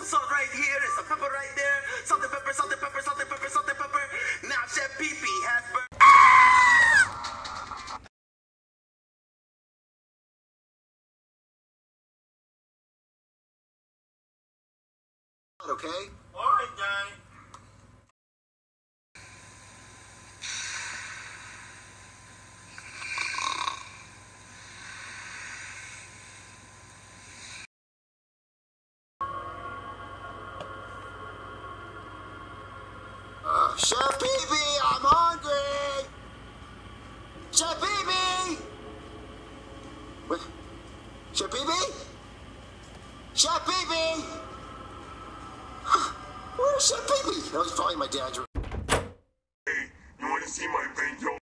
some salt right here, there's some pepper right there. Salt and pepper, salt and pepper, salt and pepper, salt and pepper. Now Chef Pee Pee has burned. Okay? Alright, guys. Baby, I'm hungry! Chef Baby! What? Chef Baby? Chef Baby! Where's Chef Baby? I was probably my dad's room. Hey, you want to see my bank